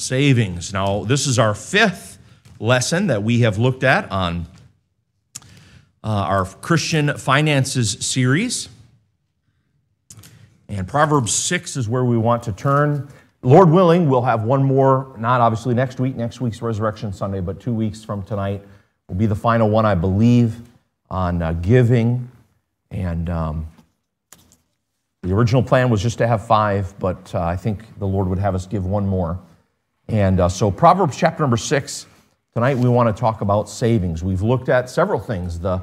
savings. Now, this is our fifth lesson that we have looked at on uh, our Christian finances series. And Proverbs 6 is where we want to turn. Lord willing, we'll have one more, not obviously next week, next week's Resurrection Sunday, but two weeks from tonight will be the final one, I believe, on uh, giving. And um, the original plan was just to have five, but uh, I think the Lord would have us give one more. And uh, so, Proverbs chapter number six, tonight we want to talk about savings. We've looked at several things the,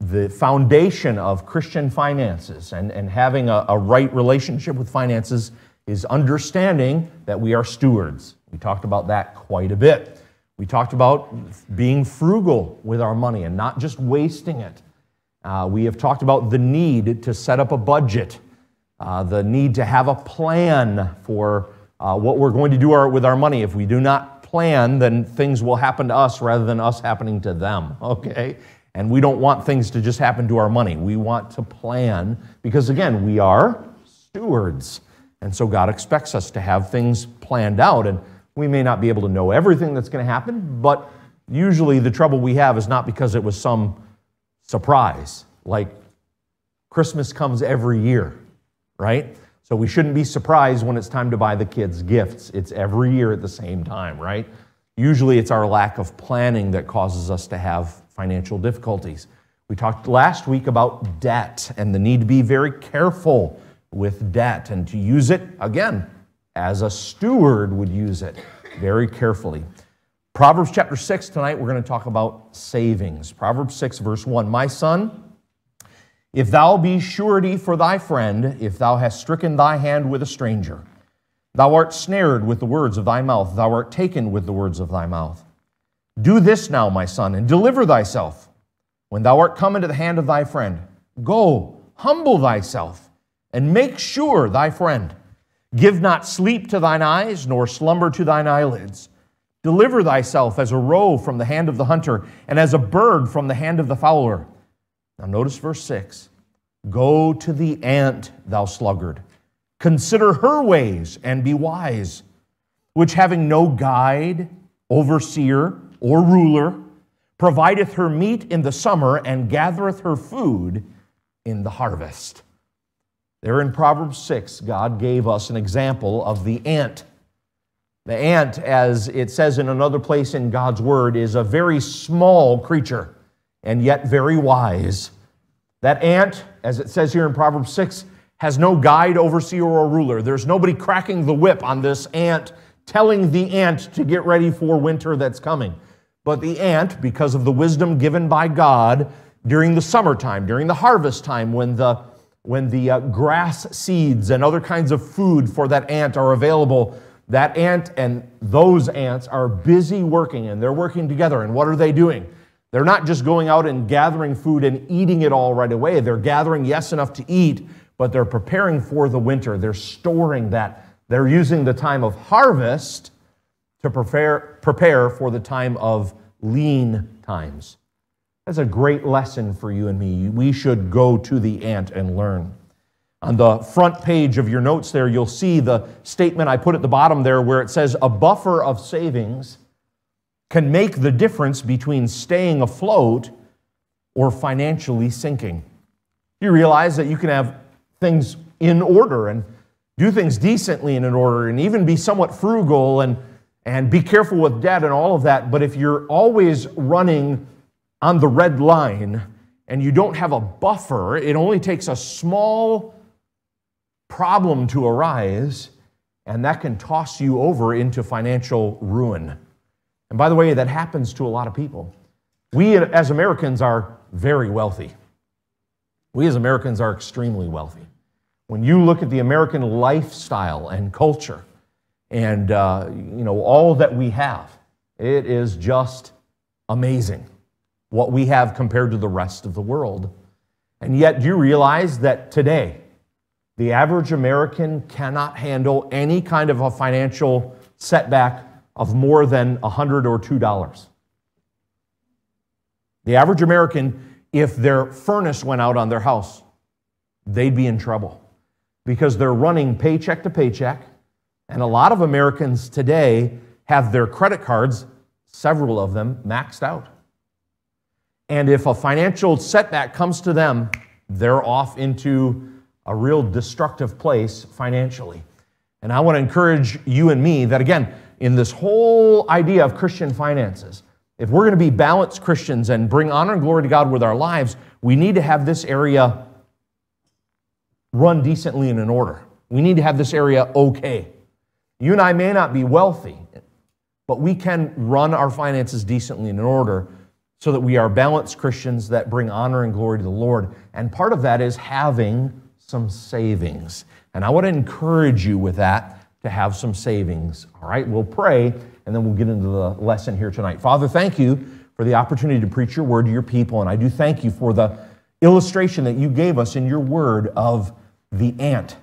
the foundation of Christian finances and, and having a, a right relationship with finances is understanding that we are stewards. We talked about that quite a bit. We talked about being frugal with our money and not just wasting it. Uh, we have talked about the need to set up a budget uh, the need to have a plan for uh, what we're going to do our, with our money. If we do not plan, then things will happen to us rather than us happening to them, okay? And we don't want things to just happen to our money. We want to plan because, again, we are stewards. And so God expects us to have things planned out. And we may not be able to know everything that's going to happen, but usually the trouble we have is not because it was some surprise, like Christmas comes every year right? So we shouldn't be surprised when it's time to buy the kids gifts. It's every year at the same time, right? Usually it's our lack of planning that causes us to have financial difficulties. We talked last week about debt and the need to be very careful with debt and to use it, again, as a steward would use it very carefully. Proverbs chapter 6, tonight we're going to talk about savings. Proverbs 6, verse 1. My son, if thou be surety for thy friend, if thou hast stricken thy hand with a stranger, thou art snared with the words of thy mouth, thou art taken with the words of thy mouth. Do this now, my son, and deliver thyself. When thou art come into the hand of thy friend, go, humble thyself, and make sure thy friend. Give not sleep to thine eyes, nor slumber to thine eyelids. Deliver thyself as a roe from the hand of the hunter, and as a bird from the hand of the fowler. Now, notice verse 6 Go to the ant, thou sluggard. Consider her ways and be wise, which having no guide, overseer, or ruler, provideth her meat in the summer and gathereth her food in the harvest. There in Proverbs 6, God gave us an example of the ant. The ant, as it says in another place in God's word, is a very small creature and yet very wise. That ant, as it says here in Proverbs 6, has no guide, overseer, or ruler. There's nobody cracking the whip on this ant, telling the ant to get ready for winter that's coming. But the ant, because of the wisdom given by God during the summertime, during the harvest time, when the when the uh, grass seeds and other kinds of food for that ant are available, that ant and those ants are busy working and they're working together. And what are they doing? They're not just going out and gathering food and eating it all right away. They're gathering, yes, enough to eat, but they're preparing for the winter. They're storing that. They're using the time of harvest to prepare, prepare for the time of lean times. That's a great lesson for you and me. We should go to the ant and learn. On the front page of your notes there, you'll see the statement I put at the bottom there where it says, A buffer of savings can make the difference between staying afloat or financially sinking. You realize that you can have things in order and do things decently and in order and even be somewhat frugal and, and be careful with debt and all of that. But if you're always running on the red line and you don't have a buffer, it only takes a small problem to arise and that can toss you over into financial ruin. And by the way, that happens to a lot of people. We as Americans are very wealthy. We as Americans are extremely wealthy. When you look at the American lifestyle and culture and uh, you know all that we have, it is just amazing what we have compared to the rest of the world. And yet, do you realize that today, the average American cannot handle any kind of a financial setback of more than 100 or $2. The average American, if their furnace went out on their house, they'd be in trouble because they're running paycheck to paycheck And a lot of Americans today have their credit cards, several of them, maxed out. And if a financial setback comes to them, they're off into a real destructive place financially. And I want to encourage you and me that, again, in this whole idea of Christian finances, if we're going to be balanced Christians and bring honor and glory to God with our lives, we need to have this area run decently and in order. We need to have this area okay. You and I may not be wealthy, but we can run our finances decently and in order so that we are balanced Christians that bring honor and glory to the Lord. And part of that is having some savings. And I want to encourage you with that to have some savings. All right, we'll pray and then we'll get into the lesson here tonight. Father, thank you for the opportunity to preach your word to your people. And I do thank you for the illustration that you gave us in your word of the ant.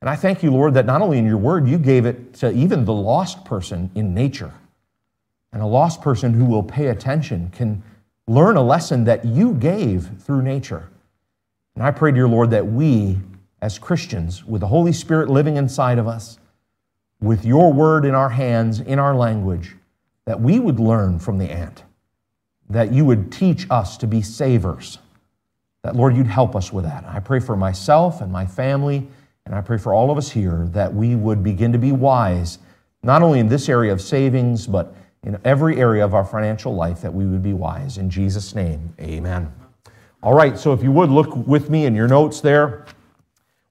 And I thank you, Lord, that not only in your word, you gave it to even the lost person in nature. And a lost person who will pay attention can learn a lesson that you gave through nature. And I pray, dear Lord, that we, as Christians, with the Holy Spirit living inside of us, with your word in our hands, in our language, that we would learn from the ant, that you would teach us to be savers, that, Lord, you'd help us with that. I pray for myself and my family, and I pray for all of us here that we would begin to be wise, not only in this area of savings, but in every area of our financial life, that we would be wise. In Jesus' name, amen. All right, so if you would look with me in your notes there.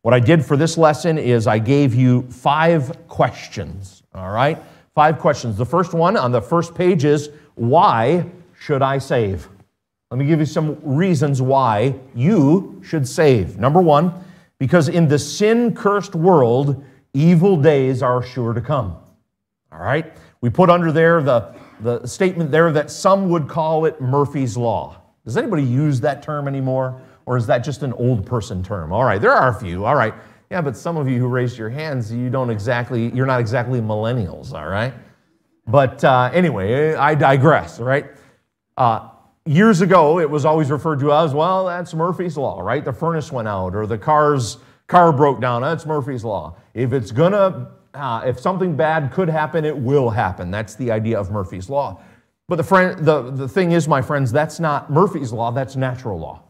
What I did for this lesson is I gave you five questions, all right? Five questions. The first one on the first page is why should I save? Let me give you some reasons why you should save. Number one, because in the sin cursed world, evil days are sure to come. All right? We put under there the, the statement there that some would call it Murphy's Law. Does anybody use that term anymore? Or is that just an old person term? All right, there are a few. All right. Yeah, but some of you who raised your hands, you don't exactly, you're not exactly millennials, all right? But uh, anyway, I digress, right? Uh, years ago, it was always referred to as, well, that's Murphy's Law, right? The furnace went out or the car's car broke down. That's Murphy's Law. If it's gonna, uh, if something bad could happen, it will happen. That's the idea of Murphy's Law. But the, friend, the, the thing is, my friends, that's not Murphy's Law, that's natural law.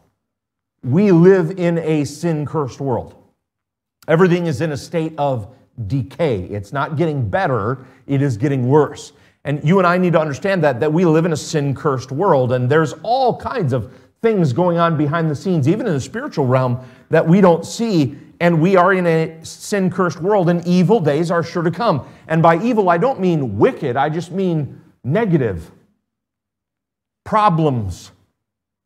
We live in a sin cursed world. Everything is in a state of decay. It's not getting better, it is getting worse. And you and I need to understand that, that we live in a sin cursed world, and there's all kinds of things going on behind the scenes, even in the spiritual realm, that we don't see. And we are in a sin cursed world, and evil days are sure to come. And by evil, I don't mean wicked, I just mean negative problems,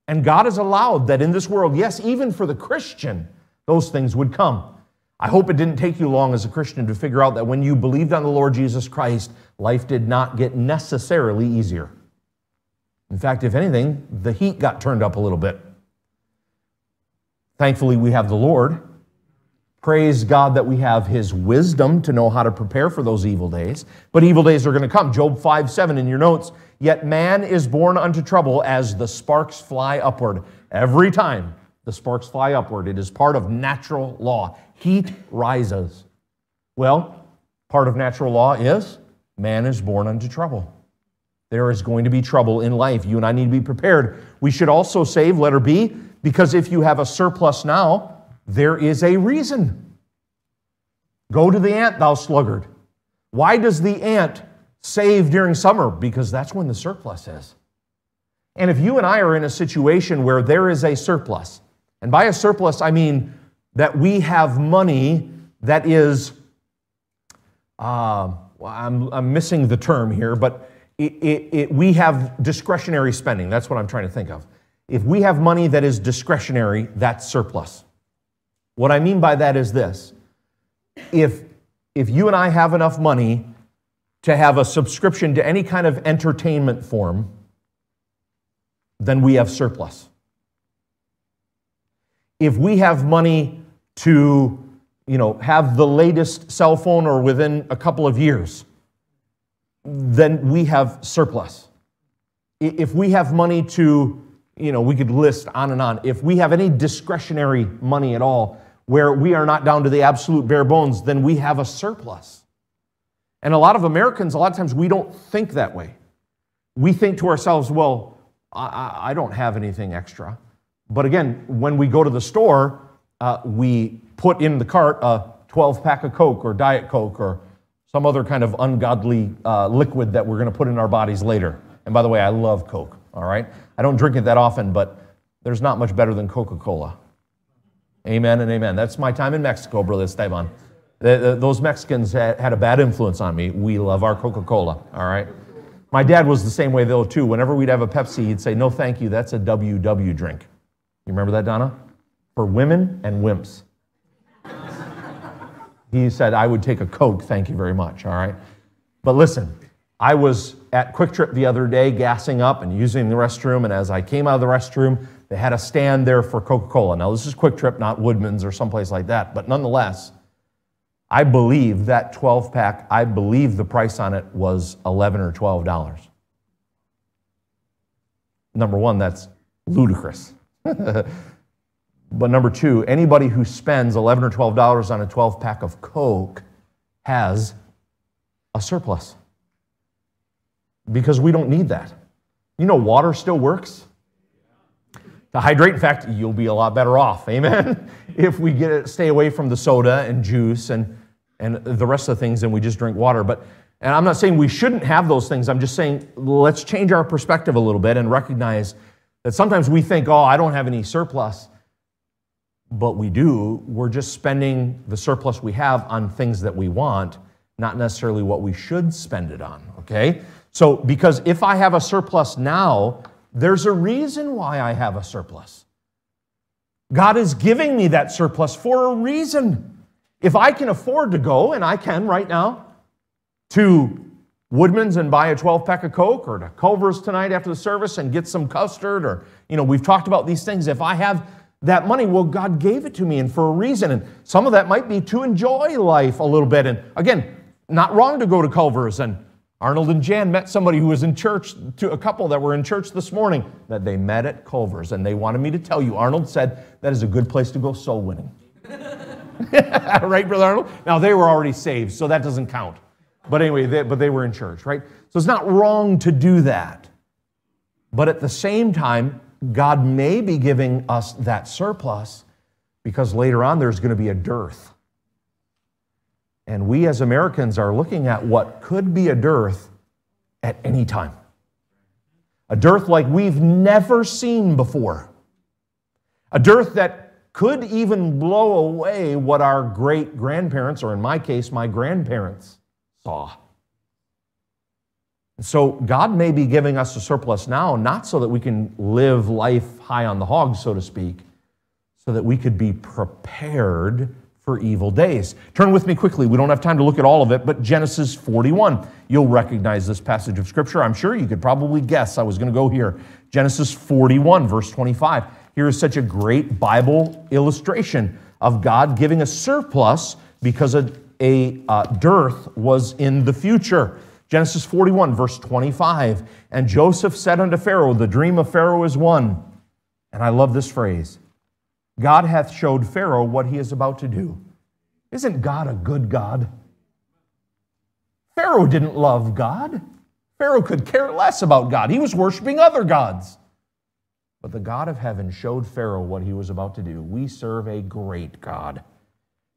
and God has allowed that in this world, yes, even for the Christian, those things would come. I hope it didn't take you long as a Christian to figure out that when you believed on the Lord Jesus Christ, life did not get necessarily easier. In fact, if anything, the heat got turned up a little bit. Thankfully, we have the Lord. Praise God that we have His wisdom to know how to prepare for those evil days. But evil days are going to come. Job 5 7 in your notes Yet man is born unto trouble as the sparks fly upward. Every time the sparks fly upward, it is part of natural law. Heat rises. Well, part of natural law is man is born unto trouble. There is going to be trouble in life. You and I need to be prepared. We should also save, letter B, because if you have a surplus now, there is a reason. Go to the ant, thou sluggard. Why does the ant save during summer because that's when the surplus is. And if you and I are in a situation where there is a surplus, and by a surplus, I mean that we have money that is, uh, I'm, I'm missing the term here, but it, it, it, we have discretionary spending. That's what I'm trying to think of. If we have money that is discretionary, that's surplus. What I mean by that is this if, if you and I have enough money to have a subscription to any kind of entertainment form, then we have surplus. If we have money to, you know, have the latest cell phone or within a couple of years, then we have surplus. If we have money to, you know, we could list on and on. If we have any discretionary money at all where we are not down to the absolute bare bones, then we have a surplus. And a lot of Americans, a lot of times, we don't think that way. We think to ourselves, well, I, I don't have anything extra. But again, when we go to the store, uh, we put in the cart a 12 pack of Coke or Diet Coke or some other kind of ungodly uh, liquid that we're going to put in our bodies later. And by the way, I love Coke, all right? I don't drink it that often, but there's not much better than Coca Cola. Amen and amen. That's my time in Mexico, Brother Esteban. Those Mexicans had a bad influence on me. We love our Coca Cola, all right? My dad was the same way, though, too. Whenever we'd have a Pepsi, he'd say, No, thank you, that's a WW drink. You remember that, Donna? For women and wimps. he said, I would take a Coke, thank you very much, all right? But listen, I was at Kwik Trip the other day, gassing up and using the restroom, and as I came out of the restroom, they had a stand there for Coca Cola. Now, this is Kwik Trip, not Woodman's or someplace like that, but nonetheless, I believe that 12 pack, I believe the price on it was 11 or $12. Number one, that's ludicrous. but number two, anybody who spends 11 or $12 on a 12 pack of Coke has a surplus because we don't need that. You know, water still works. To hydrate, in fact, you'll be a lot better off, amen? if we get it, stay away from the soda and juice and, and the rest of the things and we just drink water. But and I'm not saying we shouldn't have those things. I'm just saying let's change our perspective a little bit and recognize that sometimes we think, oh, I don't have any surplus. But we do. We're just spending the surplus we have on things that we want, not necessarily what we should spend it on, okay? So, because if I have a surplus now, there's a reason why I have a surplus. God is giving me that surplus for a reason. If I can afford to go, and I can right now, to Woodman's and buy a 12 pack of Coke or to Culver's tonight after the service and get some custard, or, you know, we've talked about these things. If I have that money, well, God gave it to me and for a reason. And some of that might be to enjoy life a little bit. And again, not wrong to go to Culver's and Arnold and Jan met somebody who was in church, to a couple that were in church this morning, that they met at Culver's, and they wanted me to tell you. Arnold said that is a good place to go soul winning. right, Brother Arnold? Now, they were already saved, so that doesn't count. But anyway, they, but they were in church, right? So it's not wrong to do that. But at the same time, God may be giving us that surplus because later on there's going to be a dearth. And we as Americans are looking at what could be a dearth at any time. A dearth like we've never seen before. A dearth that could even blow away what our great grandparents, or in my case, my grandparents, saw. So God may be giving us a surplus now, not so that we can live life high on the hog, so to speak, so that we could be prepared for evil days. Turn with me quickly. We don't have time to look at all of it, but Genesis 41. You'll recognize this passage of Scripture. I'm sure you could probably guess I was going to go here. Genesis 41, verse 25. Here is such a great Bible illustration of God giving a surplus because a, a uh, dearth was in the future. Genesis 41, verse 25. And Joseph said unto Pharaoh, The dream of Pharaoh is one. And I love this phrase God hath showed Pharaoh what he is about to do. Isn't God a good God? Pharaoh didn't love God. Pharaoh could care less about God. He was worshiping other gods. But the God of heaven showed Pharaoh what he was about to do. We serve a great God.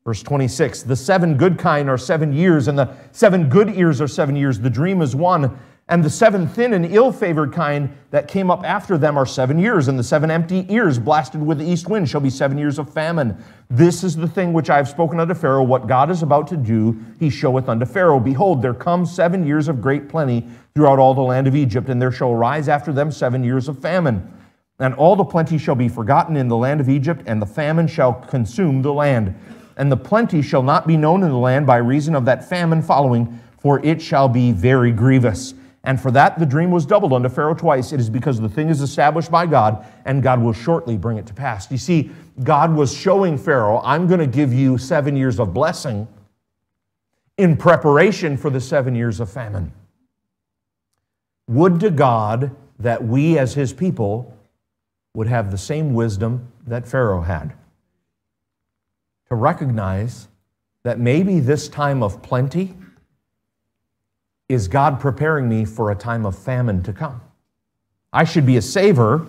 Verse 26 The seven good kine are seven years, and the seven good ears are seven years. The dream is one. And the seven thin and ill favored kine that came up after them are seven years, and the seven empty ears blasted with the east wind shall be seven years of famine. This is the thing which I have spoken unto Pharaoh. What God is about to do, he showeth unto Pharaoh. Behold, there come seven years of great plenty throughout all the land of Egypt, and there shall arise after them seven years of famine. And all the plenty shall be forgotten in the land of Egypt, and the famine shall consume the land. And the plenty shall not be known in the land by reason of that famine following, for it shall be very grievous. And for that the dream was doubled unto Pharaoh twice. It is because the thing is established by God, and God will shortly bring it to pass. You see, God was showing Pharaoh, I'm going to give you seven years of blessing in preparation for the seven years of famine. Would to God that we as his people would have the same wisdom that Pharaoh had. To recognize that maybe this time of plenty is God preparing me for a time of famine to come? I should be a saver.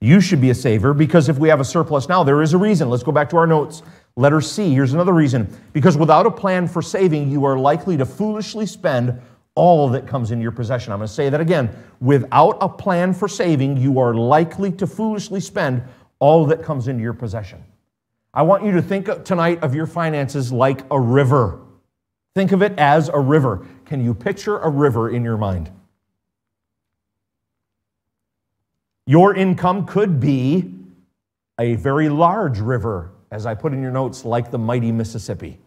You should be a saver because if we have a surplus now, there is a reason. Let's go back to our notes. Letter C, here's another reason. Because without a plan for saving, you are likely to foolishly spend all that comes in your possession. I'm going to say that again. Without a plan for saving, you are likely to foolishly spend all that comes into your possession. I want you to think tonight of your finances like a river. Think of it as a river. Can you picture a river in your mind? Your income could be a very large river, as I put in your notes, like the mighty Mississippi.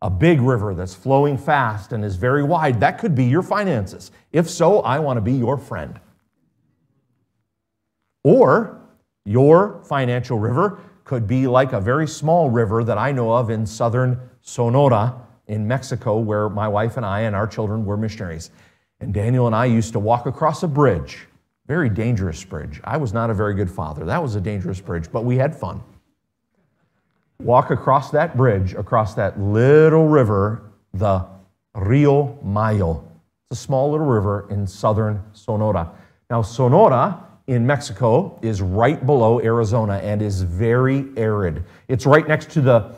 A big river that's flowing fast and is very wide. That could be your finances. If so, I want to be your friend. Or your financial river could be like a very small river that I know of in southern Sonora in Mexico, where my wife and I and our children were missionaries. And Daniel and I used to walk across a bridge, very dangerous bridge. I was not a very good father. That was a dangerous bridge, but we had fun. Walk across that bridge, across that little river, the Rio Mayo. It's a small little river in southern Sonora. Now, Sonora in Mexico is right below Arizona and is very arid. It's right next to the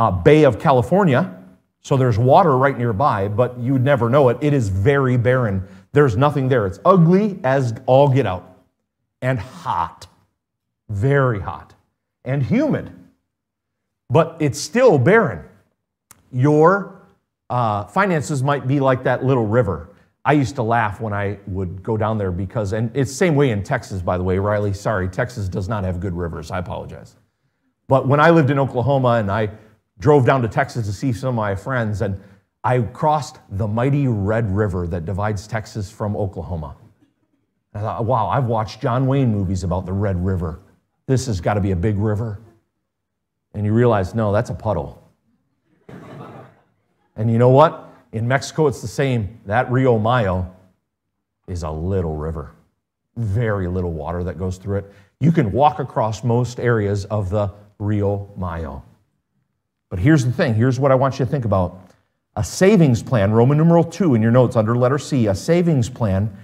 uh, Bay of California, so there's water right nearby, but you would never know it. It is very barren. There's nothing there. It's ugly as all get out and hot, very hot, and humid, but it's still barren. Your uh, finances might be like that little river. I used to laugh when I would go down there because, and it's same way in Texas, by the way, Riley. Sorry, Texas does not have good rivers. I apologize. But when I lived in Oklahoma and I drove down to Texas to see some of my friends, and I crossed the mighty Red River that divides Texas from Oklahoma. And I thought, wow, I've watched John Wayne movies about the Red River. This has got to be a big river. And you realize, no, that's a puddle. and you know what? In Mexico, it's the same. That Rio Mayo is a little river, very little water that goes through it. You can walk across most areas of the Rio Mayo. But here's the thing here's what I want you to think about a savings plan, Roman numeral 2 in your notes under letter C, a savings plan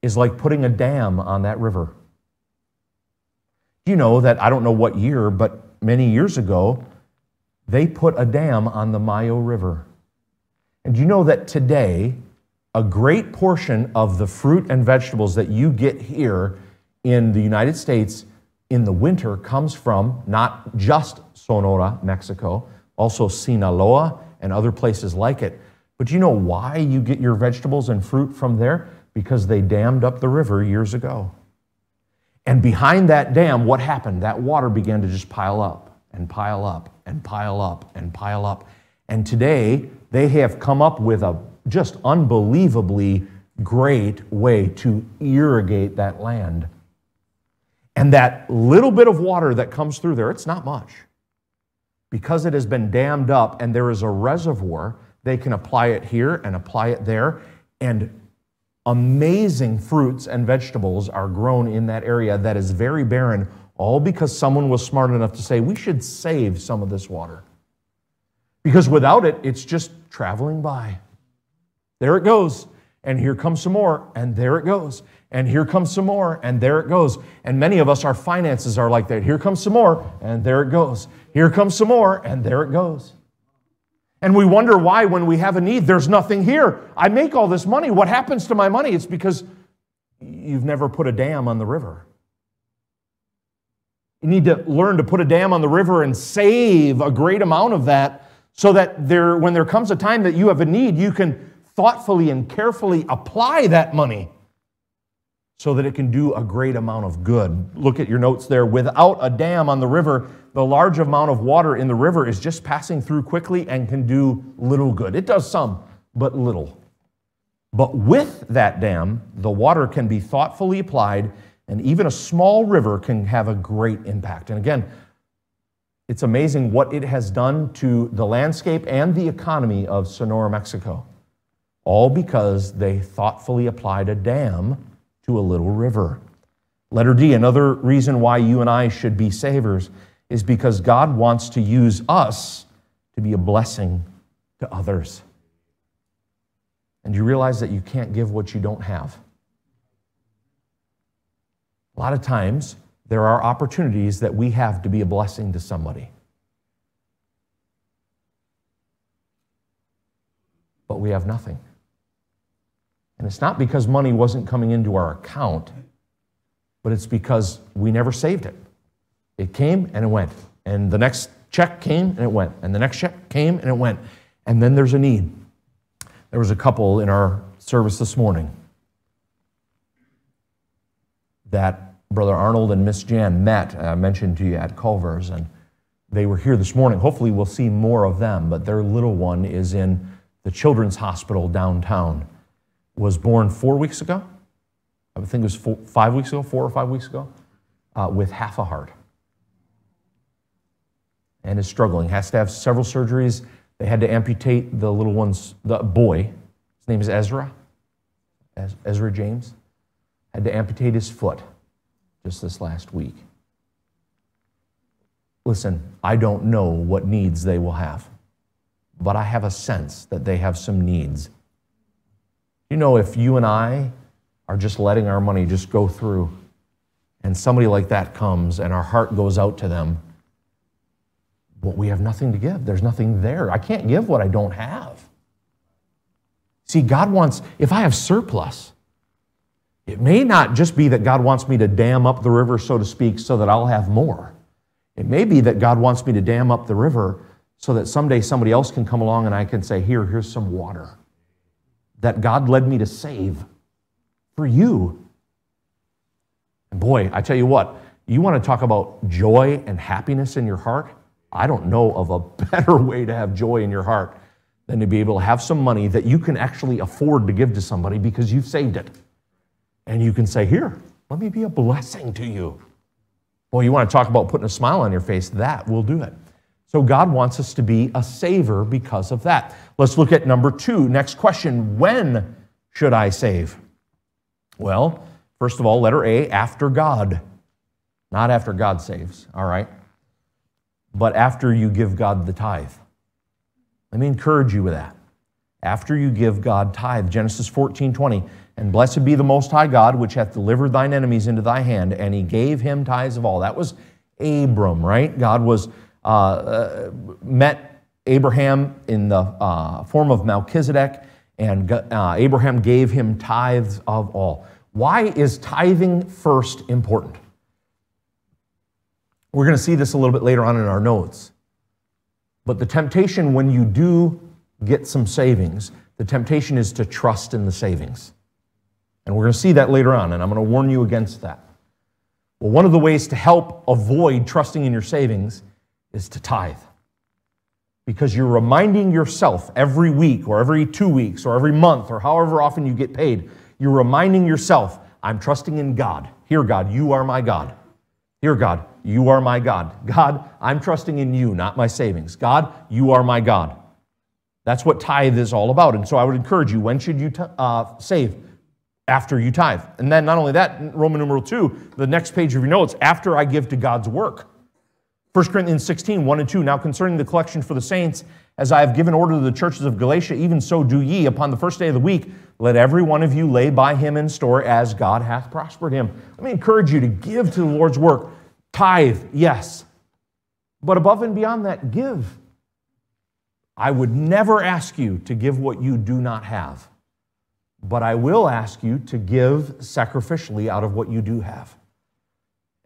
is like putting a dam on that river. You know that, I don't know what year, but many years ago, they put a dam on the Mayo River. And you know that today, a great portion of the fruit and vegetables that you get here in the United States in the winter comes from not just Sonora, Mexico, also Sinaloa and other places like it. But you know why you get your vegetables and fruit from there? Because they dammed up the river years ago. And behind that dam, what happened? That water began to just pile up and pile up and pile up and pile up. And today, they have come up with a just unbelievably great way to irrigate that land. And that little bit of water that comes through there, it's not much. Because it has been dammed up and there is a reservoir, they can apply it here and apply it there. And amazing fruits and vegetables are grown in that area that is very barren, all because someone was smart enough to say, we should save some of this water. Because without it, it's just traveling by. There it goes. And here comes some more. And there it goes. And here comes some more. And there it goes. And many of us, our finances are like that. Here comes some more. And there it goes. Here comes some more. And there it goes. And we wonder why, when we have a need, there's nothing here. I make all this money. What happens to my money? It's because you've never put a dam on the river. You need to learn to put a dam on the river and save a great amount of that so that there, when there comes a time that you have a need, you can thoughtfully and carefully apply that money so that it can do a great amount of good. Look at your notes there. Without a dam on the river, the large amount of water in the river is just passing through quickly and can do little good. It does some, but little. But with that dam, the water can be thoughtfully applied, and even a small river can have a great impact. And again, it's amazing what it has done to the landscape and the economy of Sonora, Mexico, all because they thoughtfully applied a dam to a little river. Letter D, another reason why you and I should be savers is because God wants to use us to be a blessing to others. And you realize that you can't give what you don't have. A lot of times, there are opportunities that we have to be a blessing to somebody. But we have nothing. And it's not because money wasn't coming into our account, but it's because we never saved it. It came and it went. And the next check came and it went. And the next check came and it went. And then there's a need. There was a couple in our service this morning that Brother Arnold and Miss Jan met. I mentioned to you at Culver's, and they were here this morning. Hopefully, we'll see more of them, but their little one is in the Children's Hospital downtown. Was born four weeks ago. I think it was four, five weeks ago, four or five weeks ago, uh, with half a heart. And is struggling, has to have several surgeries. They had to amputate the little one's, the boy, his name is Ezra, Ezra James, had to amputate his foot just this last week. Listen, I don't know what needs they will have, but I have a sense that they have some needs. You know, if you and I are just letting our money just go through, and somebody like that comes and our heart goes out to them, well, we have nothing to give. There's nothing there. I can't give what I don't have. See, God wants, if I have surplus, it may not just be that God wants me to dam up the river, so to speak, so that I'll have more. It may be that God wants me to dam up the river so that someday somebody else can come along and I can say, Here, here's some water that God led me to save for you. And boy, I tell you what, you want to talk about joy and happiness in your heart? I don't know of a better way to have joy in your heart than to be able to have some money that you can actually afford to give to somebody because you've saved it. And you can say, Here, let me be a blessing to you. Well, you want to talk about putting a smile on your face, that will do it. So God wants us to be a saver because of that. Let's look at number two. Next question When should I save? Well, first of all, letter A, after God. Not after God saves, all right? But after you give God the tithe. Let me encourage you with that. After you give God tithe, Genesis 14 20. And blessed be the Most High God, which hath delivered thine enemies into thy hand. And he gave him tithes of all. That was Abram, right? God was uh, uh, met Abraham in the uh, form of Melchizedek, and uh, Abraham gave him tithes of all. Why is tithing first important? We're going to see this a little bit later on in our notes. But the temptation when you do get some savings, the temptation is to trust in the savings. And we're going to see that later on, and I'm going to warn you against that. Well, one of the ways to help avoid trusting in your savings is to tithe. Because you're reminding yourself every week or every two weeks or every month or however often you get paid, you're reminding yourself, I'm trusting in God. Here, God, you are my God. Here, God, you are my God. God, I'm trusting in you, not my savings. God, you are my God. That's what tithe is all about. And so I would encourage you when should you t- uh, save? after you tithe. And then not only that, Roman numeral 2, the next page of your notes, after I give to God's work. 1 Corinthians 16, 1 and 2. Now concerning the collection for the saints, as I have given order to the churches of Galatia, even so do ye. Upon the first day of the week, let every one of you lay by him in store as God hath prospered him. Let me encourage you to give to the Lord's work. Tithe, yes. But above and beyond that, give. I would never ask you to give what you do not have. But I will ask you to give sacrificially out of what you do have.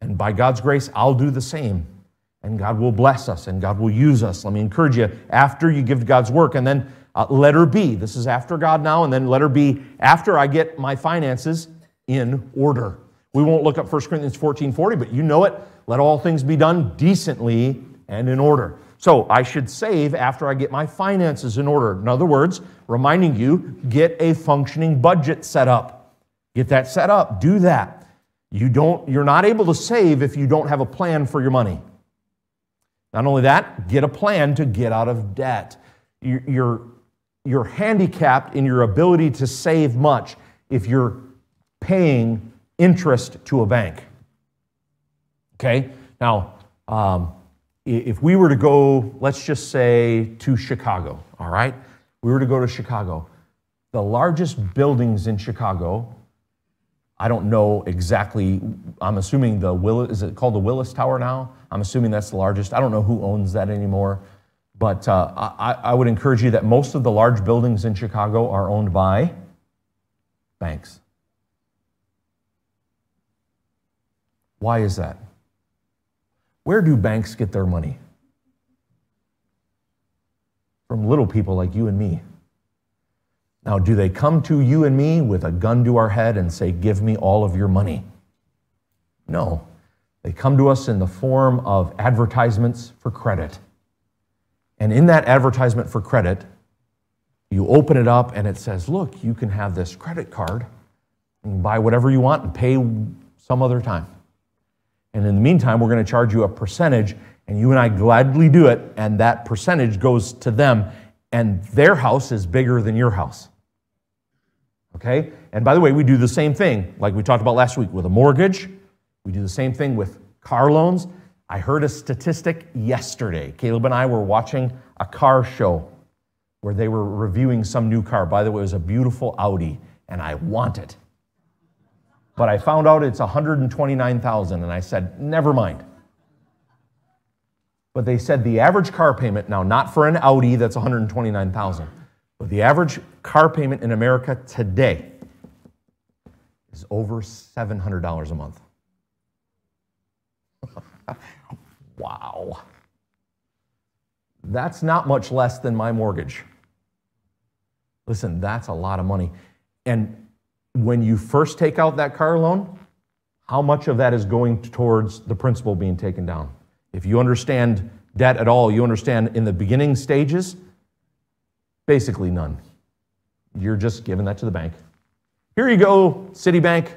And by God's grace, I'll do the same. And God will bless us and God will use us. Let me encourage you after you give God's work. And then uh, letter B, this is after God now. And then letter B, after I get my finances in order. We won't look up 1 Corinthians 14 40, but you know it. Let all things be done decently and in order. So I should save after I get my finances in order. In other words, reminding you, get a functioning budget set up. Get that set up. Do that. You don't, you're not able to save if you don't have a plan for your money. Not only that, get a plan to get out of debt. You're, you're handicapped in your ability to save much if you're paying interest to a bank. Okay? Now, um, if we were to go, let's just say, to Chicago, all right? We were to go to Chicago. the largest buildings in Chicago. I don't know exactly. I'm assuming the Will is it called the Willis Tower now? I'm assuming that's the largest. I don't know who owns that anymore, but uh, I, I would encourage you that most of the large buildings in Chicago are owned by banks. Why is that? Where do banks get their money? From little people like you and me. Now, do they come to you and me with a gun to our head and say, Give me all of your money? No. They come to us in the form of advertisements for credit. And in that advertisement for credit, you open it up and it says, Look, you can have this credit card and buy whatever you want and pay some other time. And in the meantime, we're going to charge you a percentage, and you and I gladly do it, and that percentage goes to them, and their house is bigger than your house. Okay? And by the way, we do the same thing, like we talked about last week with a mortgage. We do the same thing with car loans. I heard a statistic yesterday. Caleb and I were watching a car show where they were reviewing some new car. By the way, it was a beautiful Audi, and I want it. But I found out it's 129,000 and I said, "Never mind." But they said the average car payment now not for an Audi that's 129,000, but the average car payment in America today is over $700 a month. wow. That's not much less than my mortgage. Listen, that's a lot of money. And when you first take out that car loan, how much of that is going towards the principal being taken down? If you understand debt at all, you understand in the beginning stages, basically none. You're just giving that to the bank. Here you go, Citibank.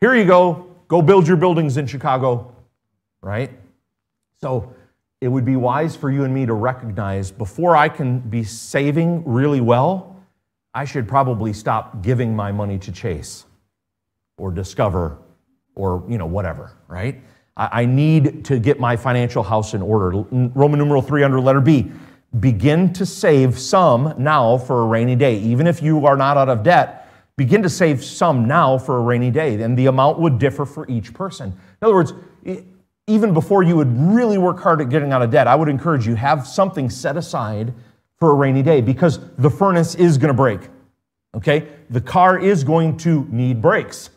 Here you go. Go build your buildings in Chicago, right? So it would be wise for you and me to recognize before I can be saving really well, I should probably stop giving my money to Chase or Discover or, you know, whatever, right? I, need to get my financial house in order. Roman numeral 3 under letter B. Begin to save some now for a rainy day. Even if you are not out of debt, begin to save some now for a rainy day. And the amount would differ for each person. In other words, even before you would really work hard at getting out of debt, I would encourage you have something set aside for a rainy day because the furnace is going to break. Okay? The car is going to need brakes.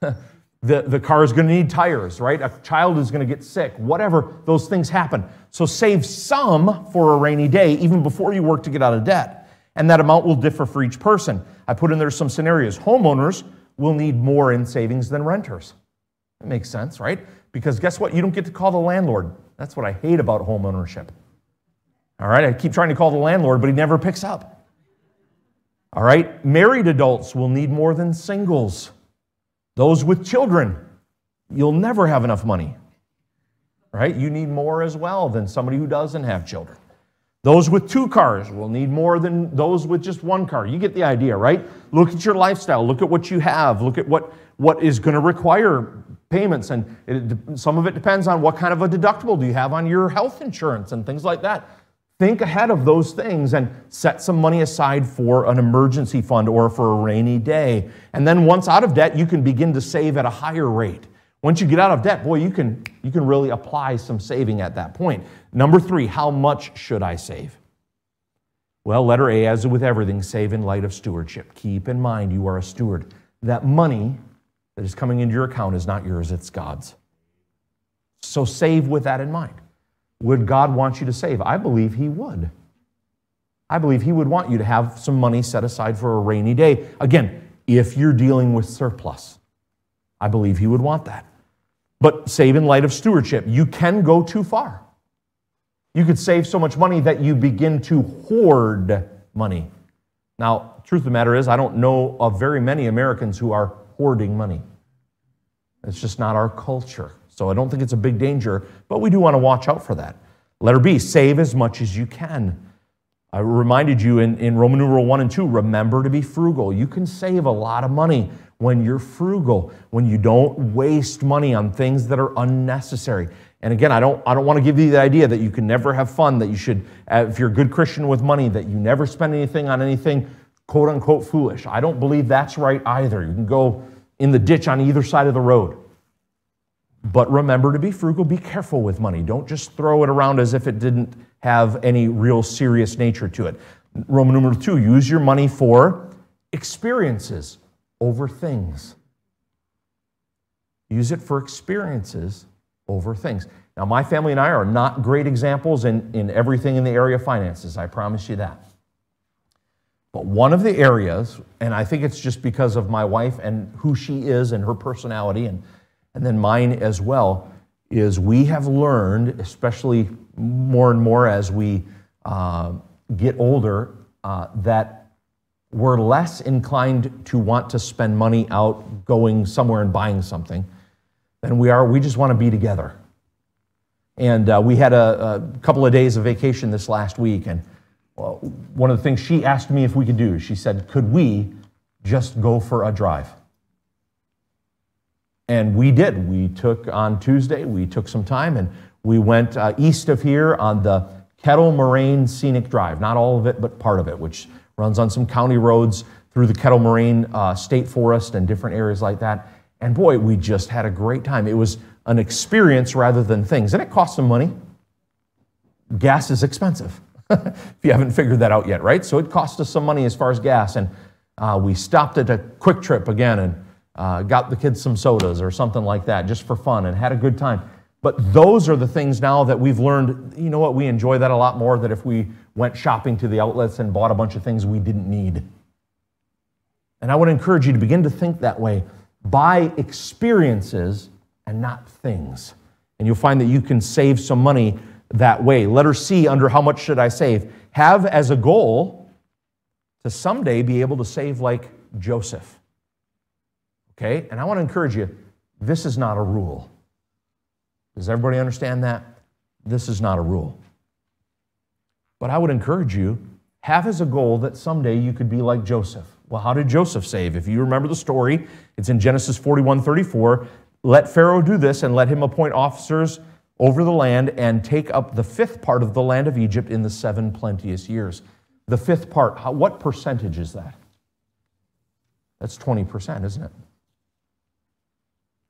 the, the car is going to need tires, right? A child is going to get sick, whatever, those things happen. So save some for a rainy day, even before you work to get out of debt. And that amount will differ for each person. I put in there some scenarios. Homeowners will need more in savings than renters. That makes sense, right? Because guess what? You don't get to call the landlord. That's what I hate about home ownership. All right, I keep trying to call the landlord, but he never picks up. All right, married adults will need more than singles. Those with children, you'll never have enough money. Right? You need more as well than somebody who doesn't have children. Those with two cars will need more than those with just one car. You get the idea, right? Look at your lifestyle. Look at what you have. Look at what, what is going to require payments. And it, some of it depends on what kind of a deductible do you have on your health insurance and things like that. Think ahead of those things and set some money aside for an emergency fund or for a rainy day. And then once out of debt, you can begin to save at a higher rate. Once you get out of debt, boy, you can, you can really apply some saving at that point. Number three, how much should I save? Well, letter A, as with everything, save in light of stewardship. Keep in mind you are a steward. That money that is coming into your account is not yours, it's God's. So save with that in mind. Would God want you to save? I believe He would. I believe He would want you to have some money set aside for a rainy day. Again, if you're dealing with surplus, I believe He would want that. But save in light of stewardship. You can go too far. You could save so much money that you begin to hoard money. Now, truth of the matter is, I don't know of very many Americans who are hoarding money. It's just not our culture. So I don't think it's a big danger, but we do want to watch out for that. Letter B, save as much as you can. I reminded you in, in Roman numeral 1 and 2, remember to be frugal. You can save a lot of money when you're frugal, when you don't waste money on things that are unnecessary. And again, I don't, I don't want to give you the idea that you can never have fun, that you should, uh, if you're a good Christian with money, that you never spend anything on anything quote unquote foolish. I don't believe that's right either. You can go in the ditch on either side of the road. But remember to be frugal, be careful with money. Don't just throw it around as if it didn't have any real serious nature to it. Roman numeral two, use your money for experiences over things. Use it for experiences over things. Now, my family and I are not great examples in, in everything in the area of finances, I promise you that. But one of the areas, and I think it's just because of my wife and who she is and her personality, and, and then mine as well, is we have learned, especially more and more as we uh, get older, uh, that we're less inclined to want to spend money out going somewhere and buying something than we are, we just want to be together. And uh, we had a, a, couple of days of vacation this last week, and one of the things she asked me if we could do, she said, Could we just go for a drive? And we did. We took on Tuesday, we took some time, and we went uh, east of here on the Kettle Moraine Scenic Drive. Not all of it, but part of it, which runs on some county roads through the Kettle Moraine uh, State Forest and different areas like that. And boy, we just had a great time. It was an experience rather than things. And it cost some money. Gas is expensive, if you haven't figured that out yet, right? So it cost us some money as far as gas. And uh, we stopped at a Kwik Trip again and uh, got the kids some sodas or something like that just for fun and had a good time. But those are the things now that we've learned, you know what, we enjoy that a lot more than if we went shopping to the outlets and bought a bunch of things we didn't need. And I would encourage you to begin to think that way buy experiences and not things. And you'll find that you can save some money that way. Letter C under how much should I save? Have as a goal to someday be able to save like Joseph. Okay? And I want to encourage you this is not a rule. Does everybody understand that? This is not a rule. But I would encourage you have as a goal that someday you could be like Joseph. Well, how did Joseph save? If you remember the story, it's in Genesis 41 34. Let Pharaoh do this and let him appoint officers over the land and take up the fifth part of the land of Egypt in the seven plenteous years. The fifth part, what percentage is that? That's 20%, isn't it?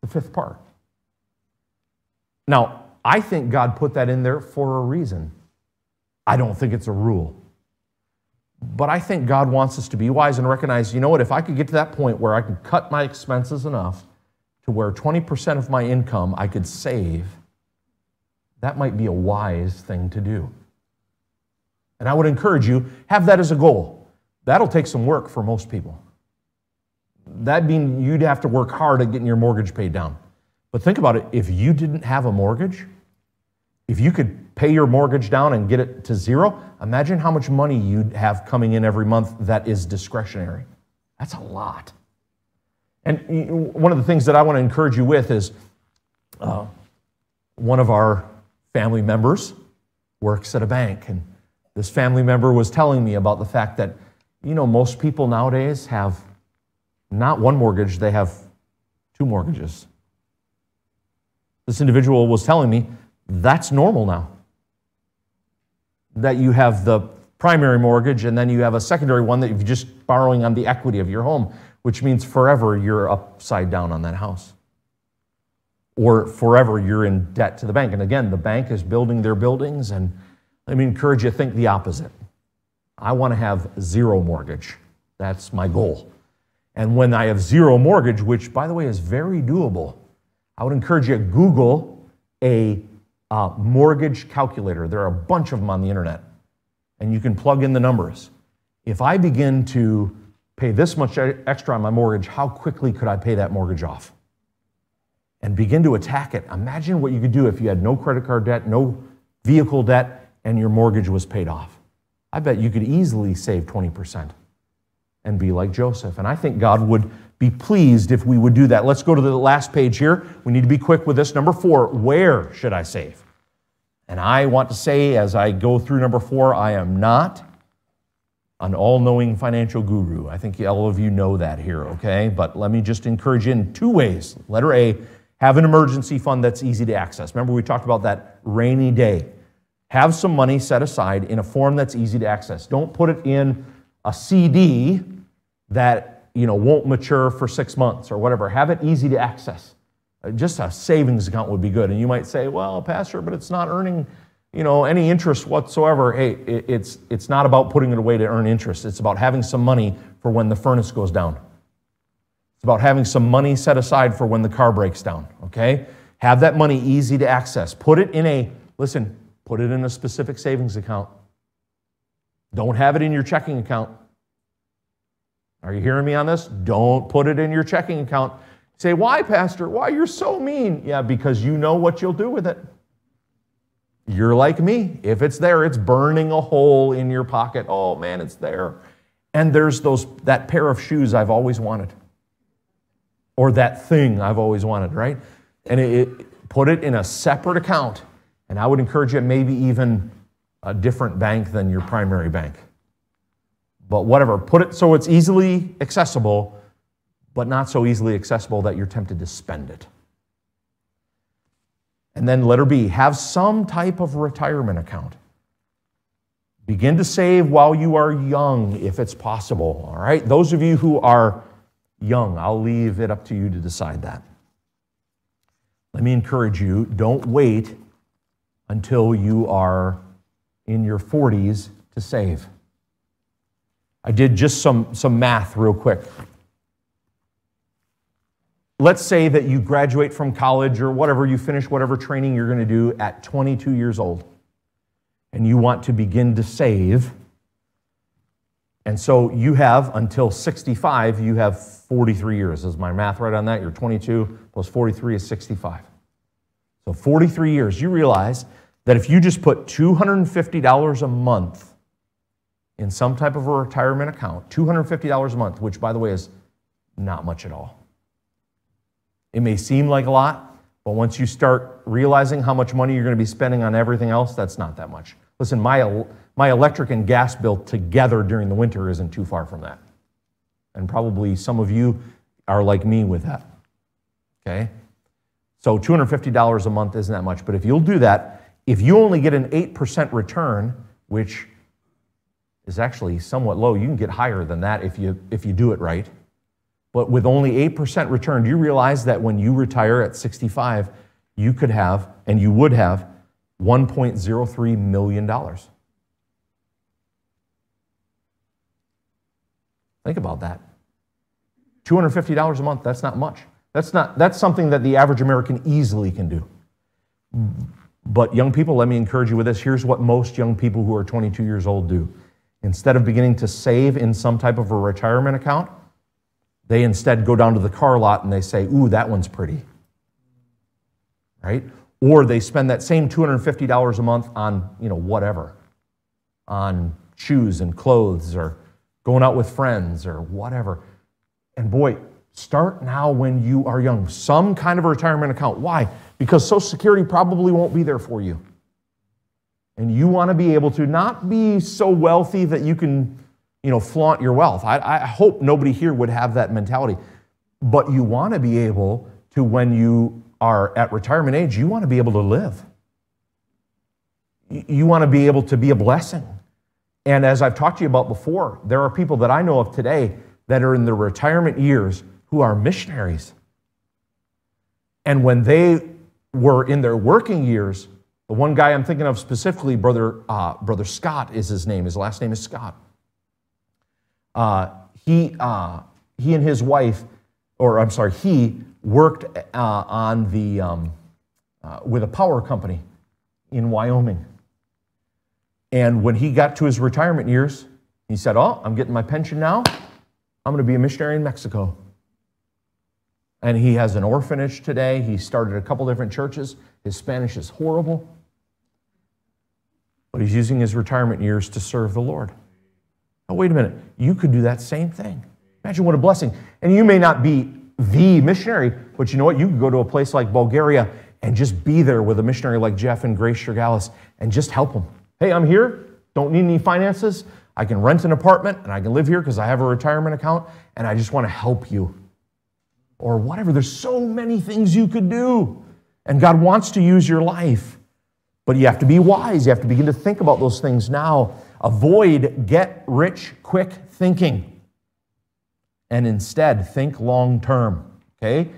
The fifth part. Now, I think God put that in there for a reason. I don't think it's a rule. But I think God wants us to be wise and recognize, you know what, if I could get to that point where I can cut my expenses enough to where 20% of my income I could save, that might be a wise thing to do. And I would encourage you, have that as a goal. That'll take some work for most people. That means you'd have to work hard at getting your mortgage paid down. But think about it if you didn't have a mortgage, if you could pay your mortgage down and get it to zero, imagine how much money you'd have coming in every month that is discretionary. That's a lot. And one of the things that I want to encourage you with is uh, one of our family members works at a bank. And this family member was telling me about the fact that, you know, most people nowadays have not one mortgage, they have two mortgages. This individual was telling me that's normal now. That you have the primary mortgage and then you have a secondary one that you're just borrowing on the equity of your home, which means forever you're upside down on that house. Or forever you're in debt to the bank. And again, the bank is building their buildings, and let me encourage you to think the opposite. I want to have zero mortgage. That's my goal. And when I have zero mortgage, which by the way is very doable, I would encourage you to Google a uh, mortgage calculator. There are a bunch of them on the internet, and you can plug in the numbers. If I begin to pay this much extra on my mortgage, how quickly could I pay that mortgage off? And begin to attack it. Imagine what you could do if you had no credit card debt, no vehicle debt, and your mortgage was paid off. I bet you could easily save 20% and be like Joseph. And I think God would be pleased if we would do that. Let's go to the last page here. We need to be quick with this. Number four, where should I save? And I want to say as I go through number four, I am not an all knowing financial guru. I think all of you know that here, okay? But let me just encourage you in two ways. Letter A, have an emergency fund that's easy to access. Remember, we talked about that rainy day. Have some money set aside in a form that's easy to access. Don't put it in a CD that you know won't mature for six months or whatever. Have it easy to access. Uh, just a savings account would be good. And you might say, well, Pastor, but it's not earning you know, any interest whatsoever. Hey, it's, it's not about putting it away to earn interest. It's about having some money for when the furnace goes down. It's about having some money set aside for when the car breaks down, okay? Have that money easy to access. Put it in a, listen, put it in a specific savings account. Don't have it in your checking account. Are you hearing me on this? Don't put it in your checking account. Say, why, Pastor? Why? You're so mean. Yeah, because you know what you'll do with it. You're like me. If it's there, it's burning a hole in your pocket. Oh man, it's there. And there's those that pair of shoes I've always wanted. Or that thing I've always wanted, right? And it, it, put it in a separate account. And I would encourage you maybe even a different bank than your primary bank. But whatever, put it so it's easily accessible, but not so easily accessible that you're tempted to spend it. And then letter B, have some type of retirement account. Begin to save while you are young, if it's possible. All right? Those of you who are young, I'll leave it up to you to decide that. Let me encourage you don't wait until you are in your 40s to save. I did just some, some math real quick let's say that you graduate from college or whatever, you finish whatever training you're going to do at 22 years old, and you want to begin to save. And so you have until 65, you have 43 years. Is my math right on that? You're 22 plus 43 is 65. So 43 years. You realize that if you just put $250 a month in some type of a retirement account, $250 a month, which by the way is not much at all it may seem like a lot, but once you start realizing how much money you're going to be spending on everything else, that's not that much. Listen, my, my electric and gas bill together during the winter isn't too far from that. And probably some of you are like me with that. Okay? So $250 a month isn't that much. But if you'll do that, if you only get an 8% return, which is actually somewhat low, you can get higher than that if you, if you do it right. But with only 8% return, do you realize that when you retire at 65, you could have, and you would have, $1.03 million? Think about that. $250 a month, that's not much. That's, not, that's something that the average American easily can do. But young people, let me encourage you with this. Here's what most young people who are 22 years old do. Instead of beginning to save in some type of a retirement account, they instead go down to the car lot and they say, Ooh, that one's pretty. Right? Or they spend that same $250 a month on, you know, whatever, on shoes and clothes or going out with friends or whatever. And boy, start now when you are young. Some kind of retirement account. Why? Because Social Security probably won't be there for you. And you want to be able to not be so wealthy that you can you know, flaunt your wealth. I, I hope nobody here would have that mentality. But you want to be able to, when you are at retirement age, you want to be able to live. You want to be able to be a blessing. And as I've talked to you about before, there are people that I know of today that are in their retirement years who are missionaries. And when they were in their working years, the one guy I'm thinking of specifically, brother, uh, brother Scott is his name. His last name is Scott. Uh, he, uh, he and his wife, or I'm sorry, he worked uh, on the, um, uh, with a power company in Wyoming. And when he got to his retirement years, he said, Oh, I'm getting my pension now. I'm going to be a missionary in Mexico. And he has an orphanage today. He started a couple different churches. His Spanish is horrible, but he's using his retirement years to serve the Lord. Oh, wait a minute. You could do that same thing. Imagine what a blessing. And you may not be the missionary, but you know what? You could go to a place like Bulgaria and just be there with a missionary like Jeff and Grace Shergalis and just help them. Hey, I'm here. Don't need any finances. I can rent an apartment and I can live here because I have a retirement account and I just want to help you. Or whatever. There's so many things you could do. And God wants to use your life. But you have to be wise. You have to begin to think about those things now Avoid get rich quick thinking. and instead think long term, okay?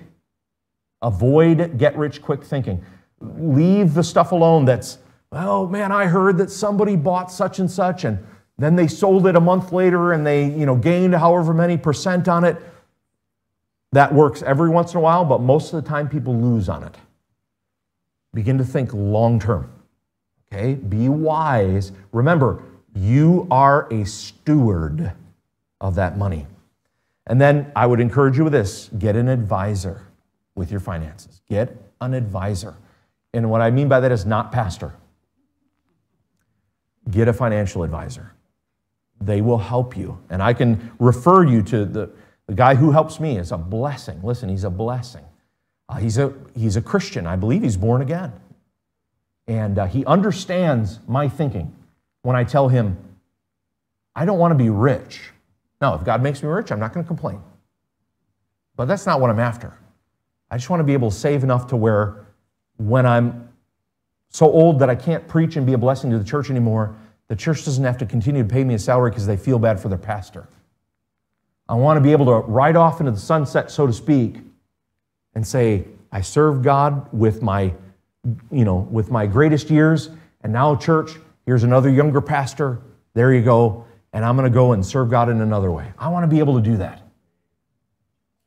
Avoid get rich quick thinking. Leave the stuff alone that's, oh man, I heard that somebody bought such and such and then they sold it a month later and they, you know, gained however many percent on it. That works every once in a while, but most of the time people lose on it. Begin to think long term. Okay? Be wise. Remember, you are a steward of that money. And then I would encourage you with this get an advisor with your finances. Get an advisor. And what I mean by that is not pastor. Get a financial advisor. They will help you. And I can refer you to the, the guy who helps me is a blessing. Listen, he's a blessing. Uh, he's, a, he's a Christian. I believe he's born again. And uh, he understands my thinking when I tell him, I don't want to be rich. No, if God makes me rich, I'm not going to complain. But that's not what I'm after. I just want to be able to save enough to where when I'm so old that I can't preach and be a blessing to the church anymore, the church doesn't have to continue to pay me a salary because they feel bad for their pastor. I want to be able to ride off into the sunset, so to speak, and say, I served God with my, you know, with my greatest years, and now, church, here's another younger pastor. There you go. And I'm going to go and serve God in another way. I want to be able to do that.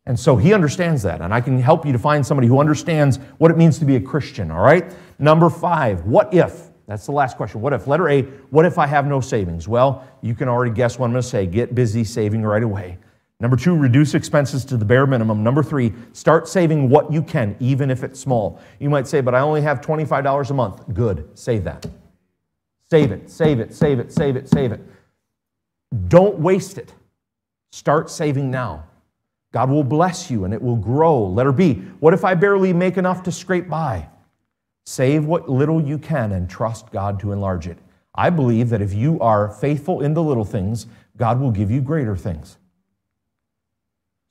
And so he understands that. And I can help you to find somebody who understands what it means to be a Christian, all right? Number five, what if? That's the last question. What if? Letter A, what if I have no savings? Well, you can already guess what I'm going to say. Get busy saving right away. Number two, reduce expenses to the bare minimum. Number three, start saving what you can, even if it's small. You might say, but I only have $25 a month. Good, save that. Save it, save it, save it, save it, save it. Don't waste it. Start saving now. God will bless you and it will grow. Letter B, what if I barely make enough to scrape by? Save what little you can and trust God to enlarge it. I believe that if you are faithful in the little things, God will give you greater things.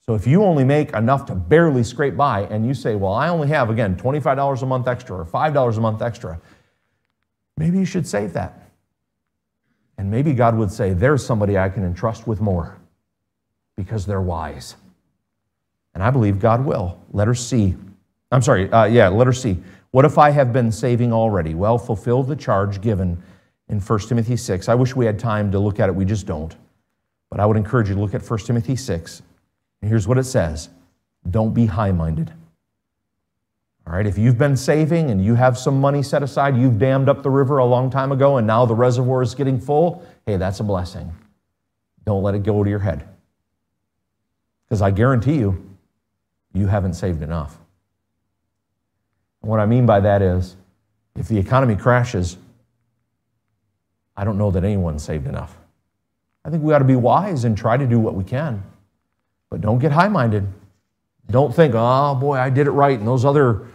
So if you only make enough to barely scrape by and you say, well, I only have, again, $25 a month extra or $5 a month extra, maybe you should save that. And maybe God would say, there's somebody I can entrust with more because they're wise. And I believe God will. Letter C. I'm sorry, uh, yeah, letter C. What if I have been saving already? Well, fulfill the charge given in 1 Timothy 6. I wish we had time to look at it, we just don't. But I would encourage you to look at 1 Timothy 6. Here's what it says Don't be high minded. All right, if you've been saving and you have some money set aside, you've dammed up the river a long time ago and now the reservoir is getting full, hey, that's a blessing. Don't let it go to your head. Because I guarantee you, you haven't saved enough. What I mean by that is, if the economy crashes, I don't know that anyone saved enough. I think we ought to be wise and try to do what we can. But don't get high minded. Don't think, oh boy, I did it right, and those other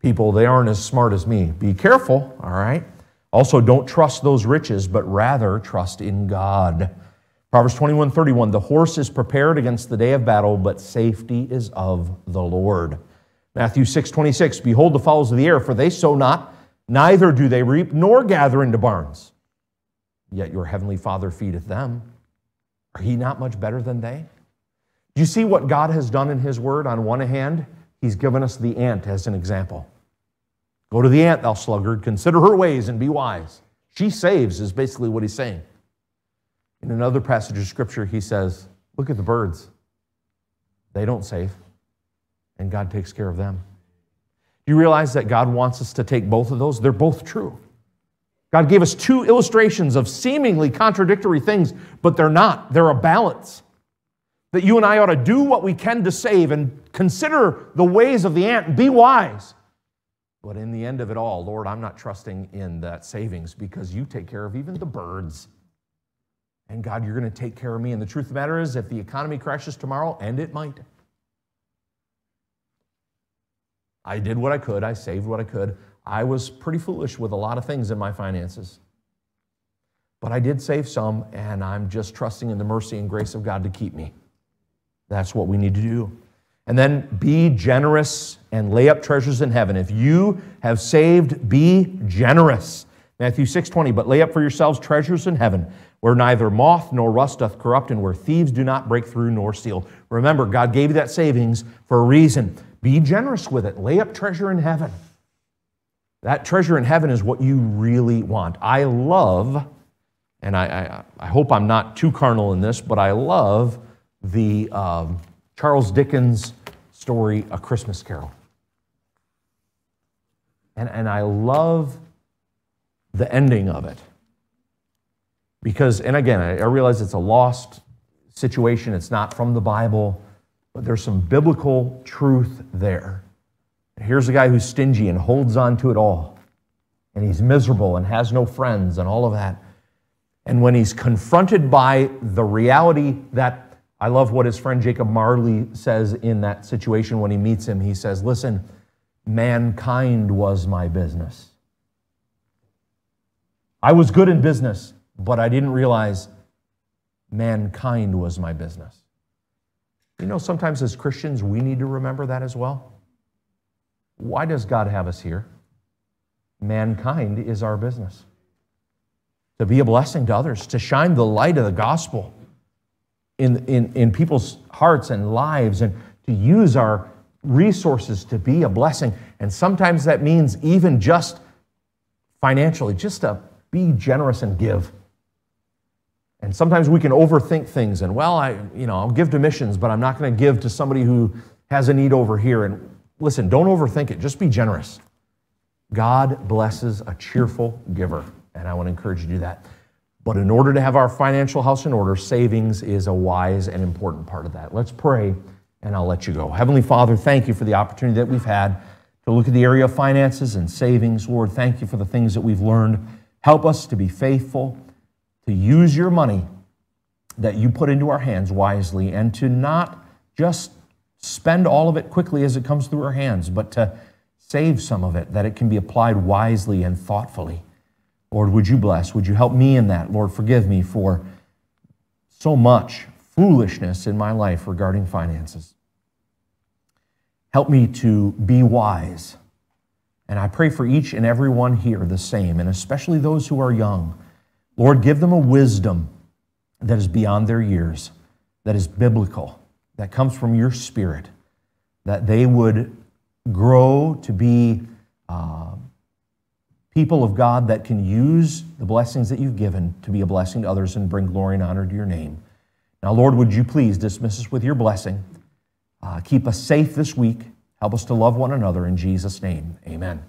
people, they aren't as smart as me. Be careful, all right? Also, don't trust those riches, but rather trust in God. Proverbs 21 31, the horse is prepared against the day of battle, but safety is of the Lord. Matthew 6 26, behold the fowls of the air, for they sow not, neither do they reap, nor gather into barns. Yet your heavenly Father feedeth them. Are he not much better than they? Do you see what God has done in his word? On one hand, he's given us the ant as an example. Go to the ant, thou sluggard, consider her ways and be wise. She saves, is basically what he's saying. In another passage of scripture, he says, Look at the birds. They don't save, and God takes care of them. Do you realize that God wants us to take both of those? They're both true. God gave us two illustrations of seemingly contradictory things, but they're not. They're a balance. That you and I ought to do what we can to save and consider the ways of the ant and be wise. But in the end of it all, Lord, I'm not trusting in that savings because you take care of even the birds. And God, you're going to take care of me. And the truth of the matter is, if the economy crashes tomorrow, and it might, I did what I could, I saved what I could. I was pretty foolish with a lot of things in my finances. But I did save some, and I'm just trusting in the mercy and grace of God to keep me. That's what we need to do. And then be generous and lay up treasures in heaven. If you have saved, be generous. Matthew 6:20, but lay up for yourselves treasures in heaven, where neither moth nor rust doth corrupt, and where thieves do not break through nor steal. Remember, God gave you that savings for a reason. Be generous with it. Lay up treasure in heaven. That treasure in heaven is what you really want. I love, and I, I, I hope I'm not too carnal in this, but I love the um, Charles Dickens story, A Christmas Carol. And, and I love the ending of it. Because, and again, I realize it's a lost situation, it's not from the Bible, but there's some biblical truth there. Here's a guy who's stingy and holds on to it all, and he's miserable and has no friends and all of that. And when he's confronted by the reality that I love what his friend Jacob Marley says in that situation when he meets him, he says, Listen, mankind was my business. I was good in business, but I didn't realize mankind was my business. You know, sometimes as Christians, we need to remember that as well. Why does God have us here? Mankind is our business. To be a blessing to others, to shine the light of the gospel in, in, in people's hearts and lives, and to use our resources to be a blessing. And sometimes that means even just financially, just to be generous and give. And sometimes we can overthink things and, well, I, you know, I'll give to missions, but I'm not going to give to somebody who has a need over here. And listen, don't overthink it. Just be generous. God blesses a cheerful giver. And I want to encourage you to do that. But in order to have our financial house in order, savings is a wise and important part of that. Let's pray, and I'll let you go. Heavenly Father, thank you for the opportunity that we've had to look at the area of finances and savings. Lord, thank you for the things that we've learned. Help us to be faithful, to use your money that you put into our hands wisely, and to not just spend all of it quickly as it comes through our hands, but to save some of it, that it can be applied wisely and thoughtfully. Lord, would you bless? Would you help me in that? Lord, forgive me for so much foolishness in my life regarding finances. Help me to be wise and I pray for each and every one here the same, and especially those who are young. Lord, give them a wisdom that is beyond their years, that is biblical, that comes from your spirit, that they would grow to be uh, people of God that can use the blessings that you've given to be a blessing to others and bring glory and honor to your name. Now, Lord, would you please dismiss us with your blessing? Uh, keep us safe this week. Help us to love one another in Jesus' name. Amen.